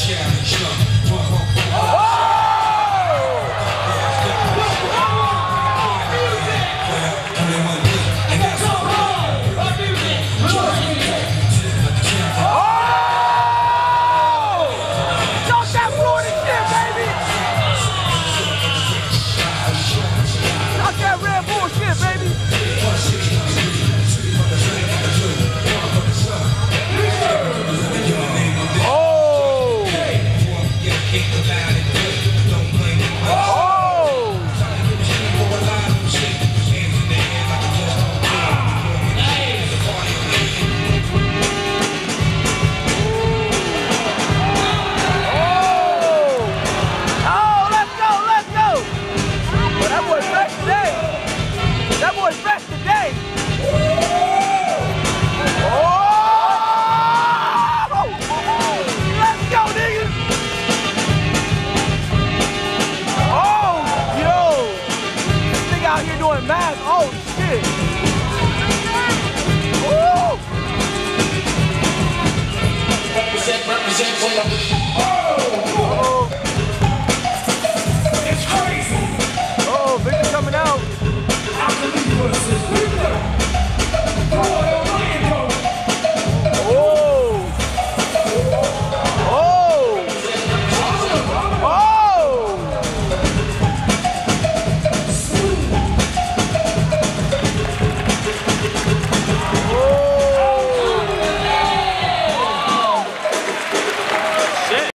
Russian shit! Oh, shit. Woo! Represent, represent,